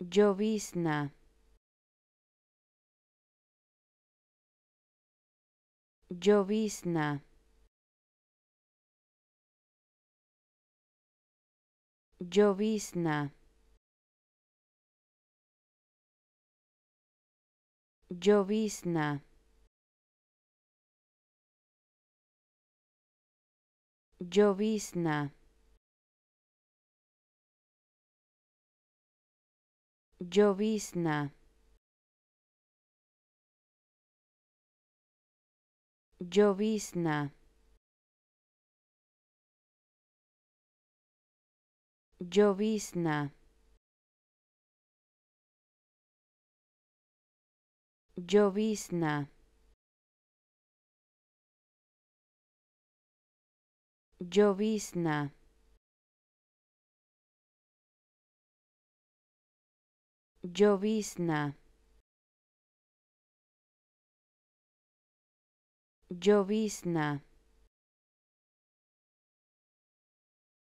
llovizna. Llovizna. Llovizna. Llovizna. Llovizna llovizna. Llovizna. Llovizna. Llovizna. Llovizna llovizna. Llovizna